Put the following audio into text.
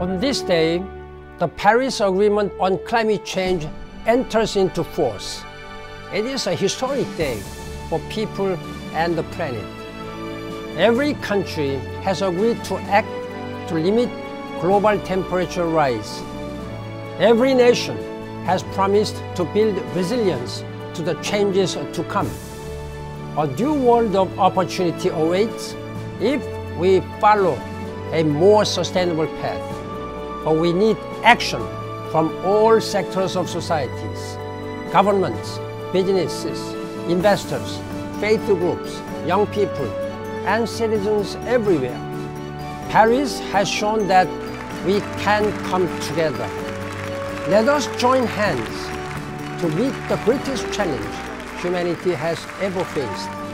On this day, the Paris Agreement on Climate Change enters into force. It is a historic day for people and the planet. Every country has agreed to act to limit global temperature rise. Every nation has promised to build resilience to the changes to come. A new world of opportunity awaits if we follow a more sustainable path. But we need action from all sectors of societies, governments, businesses, investors, faith groups, young people, and citizens everywhere. Paris has shown that we can come together. Let us join hands to meet the greatest challenge humanity has ever faced.